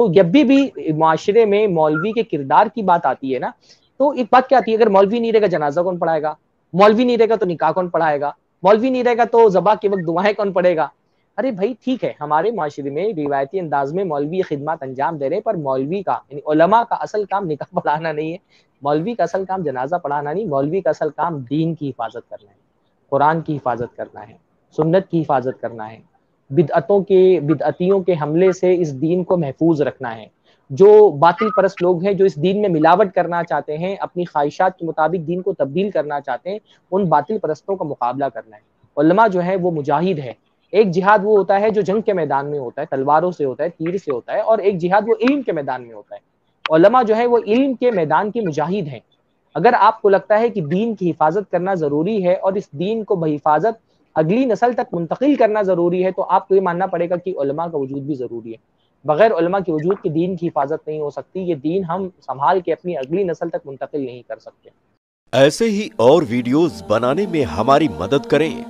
तो जब भी भी माशरे में मौलवी के किरदार की बात आती है ना तो एक बात क्या आती है, अगर मौलवी नहीं रहेगा, जनाजा कौन पढ़ाएगा? मौलवी नहीं रहेगा तो निकाह कौन पढ़ाएगा? मौलवी नहीं रहेगा तो जबा के वक्त दुआएँ कौन पढ़ेगा? अरे भाई, ठीक है, हमारे माशरे में रिवायती अंदाज में मौलवी खिदमत अंजाम दे रहे हैं, पर मौलवी का, यानी का असल काम निकाह पढ़ाना नहीं है। मौलवी का असल काम जनाजा पढ़ाना नहीं, मौलवी का असल काम दीन की हिफाजत करना है, कुरान की हिफाजत करना है, सुन्नत की हिफाजत करना है। बिदअतों के, बिदअतियों के हमले से इस दीन को महफूज रखना है। जो बातिल परस्त लोग हैं, जो इस दीन में मिलावट करना चाहते हैं, अपनी ख्वाहिशात के मुताबिक दीन को तब्दील करना चाहते हैं, उन बातिल परस्तों का मुकाबला करना है। उलमा जो है, वो मुजाहिद है। एक जिहाद वो होता है जो जंग के मैदान में होता है, तलवारों से होता है, तीर से होता है, और एक जिहाद वो इल्म के मैदान में होता है। उलमा जो है, वो इल्म के मैदान के मुजाहिद हैं। अगर आपको लगता है कि दीन की हिफाजत करना ज़रूरी है और इस दीन को बहिफाजत अगली नस्ल तक मुंतकिल करना ज़रूरी है तो आपको ये मानना पड़ेगा कि उलमा का वजूद भी ज़रूरी है। बगैर उलमा के वजूद के दीन की हिफाजत नहीं हो सकती, ये दीन हम संभाल के अपनी अगली नस्ल तक मुंतकिल नहीं कर सकते। ऐसे ही और वीडियोस बनाने में हमारी मदद करें।